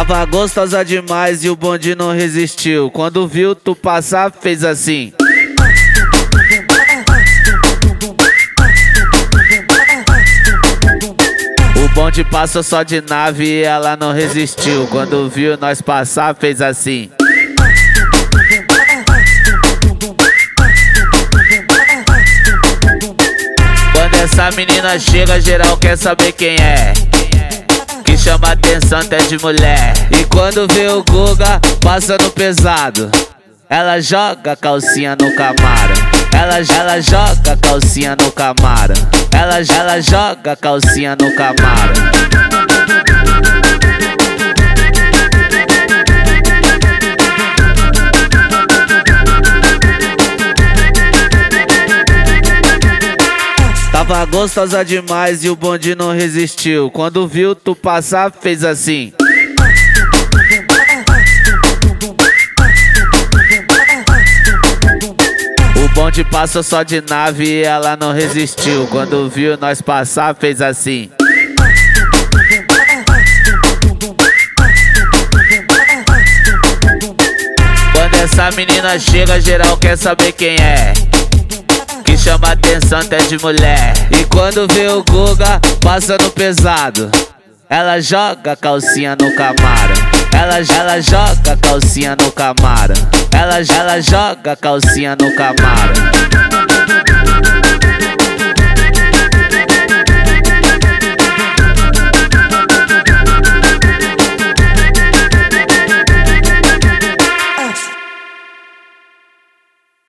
Tava gostosa demais e o bonde não resistiu. Quando viu tu passar, fez assim. O bonde passou só de nave e ela não resistiu. Quando viu nós passar, fez assim. Quando essa menina chega, geral quer saber quem é. Chama atenção até de mulher. E quando vê o Guga passando pesado, ela joga calcinha no camaro. Ela, ela joga calcinha no camaro. Ela, ela joga calcinha no camaro. Tava gostosa demais e o bonde não resistiu. Quando viu tu passar, fez assim. O bonde passou só de nave e ela não resistiu. Quando viu nós passar, fez assim. Quando essa menina chega, geral quer saber quem é. Chama atenção até de mulher. E quando vê o Guga passando pesado, ela joga calcinha no camaro. Ela, ela joga calcinha no camaro. Ela, ela joga calcinha no camaro.